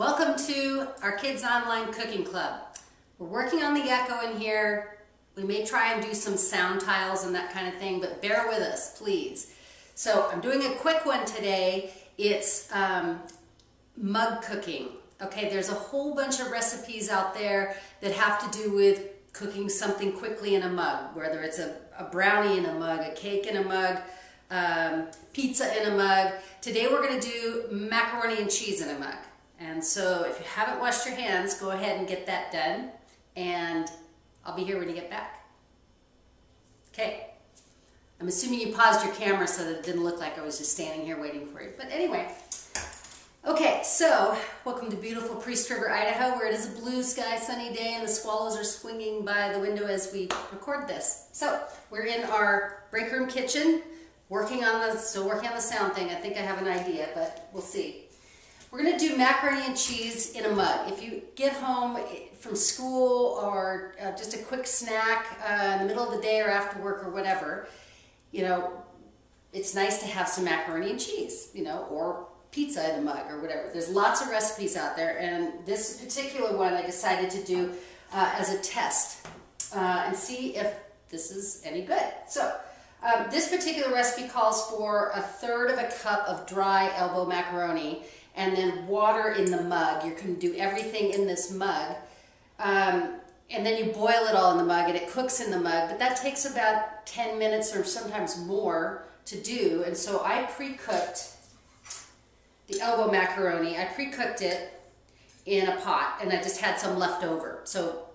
Welcome to our Kids Online Cooking Club. We're working on the Echo in here. We may try and do some sound tiles and that kind of thing, but bear with us, please. So I'm doing a quick one today. It's um, mug cooking. Okay, there's a whole bunch of recipes out there that have to do with cooking something quickly in a mug, whether it's a, a brownie in a mug, a cake in a mug, um, pizza in a mug. Today we're going to do macaroni and cheese in a mug. And so if you haven't washed your hands, go ahead and get that done. And I'll be here when you get back. Okay. I'm assuming you paused your camera so that it didn't look like I was just standing here waiting for you. But anyway, okay, so welcome to beautiful Priest River, Idaho, where it is a blue sky, sunny day, and the swallows are swinging by the window as we record this. So we're in our break room kitchen, working on the, still working on the sound thing. I think I have an idea, but we'll see. We're gonna do macaroni and cheese in a mug. If you get home from school or uh, just a quick snack uh, in the middle of the day or after work or whatever, you know, it's nice to have some macaroni and cheese, you know, or pizza in a mug or whatever. There's lots of recipes out there, and this particular one I decided to do uh, as a test uh, and see if this is any good. So um, this particular recipe calls for a third of a cup of dry elbow macaroni and then water in the mug. You can do everything in this mug. Um, and then you boil it all in the mug and it cooks in the mug, but that takes about 10 minutes or sometimes more to do. And so I pre-cooked the elbow macaroni. I pre-cooked it in a pot and I just had some left over. So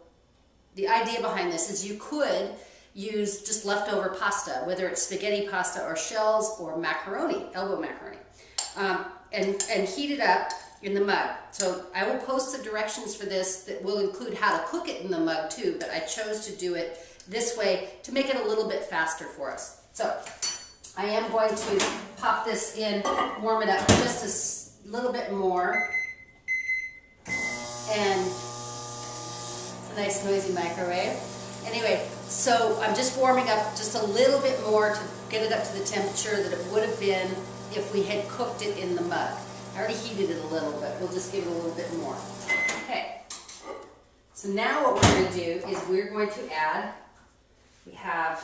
the idea behind this is you could use just leftover pasta, whether it's spaghetti pasta or shells or macaroni, elbow macaroni, um, and, and heat it up in the mug. So I will post the directions for this that will include how to cook it in the mug too, but I chose to do it this way to make it a little bit faster for us. So I am going to pop this in, warm it up just a little bit more. And it's a nice noisy microwave. Anyway, so I'm just warming up just a little bit more to get it up to the temperature that it would have been if we had cooked it in the mug. I already heated it a little, but we'll just give it a little bit more. Okay. So now what we're going to do is we're going to add, we have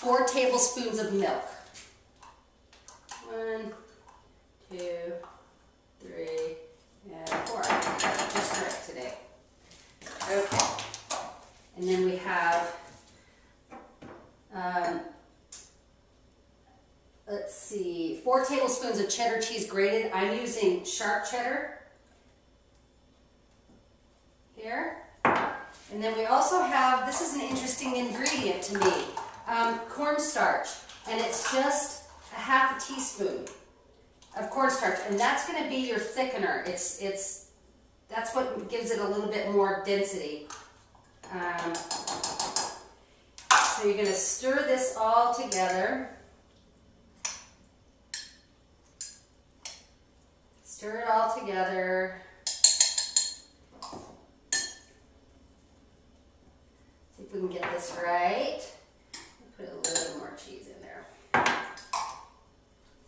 four tablespoons of milk. One, two, three, and four. Just today. Okay. And then we have um, see, four tablespoons of cheddar cheese grated. I'm using sharp cheddar here. And then we also have, this is an interesting ingredient to me, um, cornstarch. And it's just a half a teaspoon of cornstarch. And that's going to be your thickener. It's, it's, that's what gives it a little bit more density. Um, so you're going to stir this all together. Stir it all together. See if we can get this right. Put a little more cheese in there.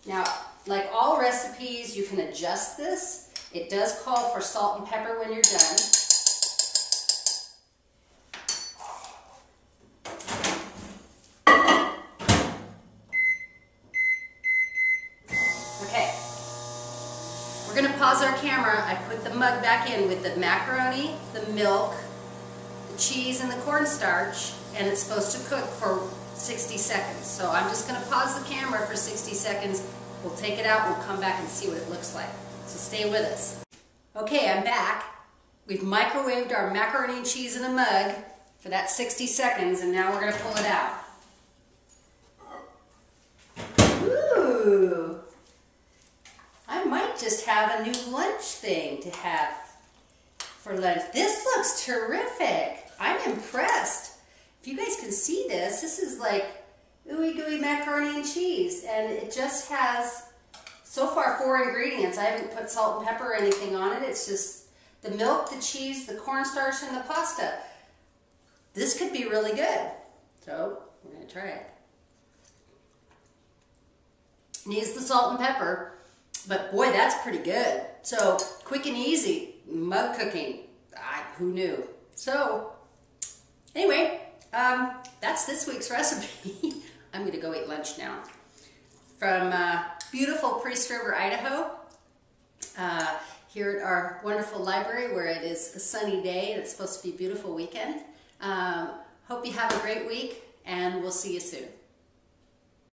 Now, like all recipes, you can adjust this. It does call for salt and pepper when you're done. Pause our camera, I put the mug back in with the macaroni, the milk, the cheese, and the cornstarch, and it's supposed to cook for 60 seconds. So I'm just going to pause the camera for 60 seconds. We'll take it out, we'll come back and see what it looks like. So stay with us. Okay, I'm back. We've microwaved our macaroni and cheese in a mug for that 60 seconds, and now we're going to pull it out. Ooh! Just have a new lunch thing to have for lunch. This looks terrific. I'm impressed. If you guys can see this, this is like ooey gooey macaroni and cheese. And it just has, so far, four ingredients. I haven't put salt and pepper or anything on it. It's just the milk, the cheese, the cornstarch, and the pasta. This could be really good. So, we're going to try it. Needs the salt and pepper but boy, that's pretty good. So quick and easy, mug cooking. I, who knew? So anyway, um, that's this week's recipe. I'm gonna go eat lunch now. From uh, beautiful Priest River, Idaho, uh, here at our wonderful library where it is a sunny day and it's supposed to be a beautiful weekend. Um, hope you have a great week and we'll see you soon.